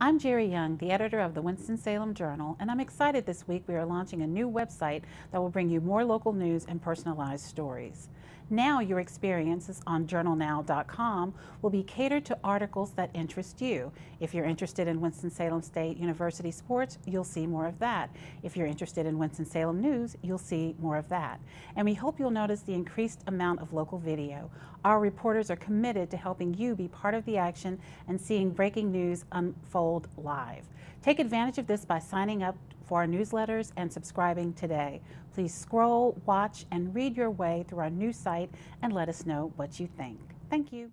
I'm Jeri Young, the editor of the Winston-Salem Journal, and I'm excited this week we are launching a new website that will bring you more local news and personalized stories. Now your experiences on journalnow.com will be catered to articles that interest you. If you're interested in Winston-Salem State University sports, you'll see more of that. If you're interested in Winston-Salem news, you'll see more of that. And we hope you'll notice the increased amount of local video. Our reporters are committed to helping you be part of the action and seeing breaking news unfold live. Take advantage of this by signing up for our newsletters and subscribing today. Please scroll, watch, and read your way through our new site and let us know what you think. Thank you.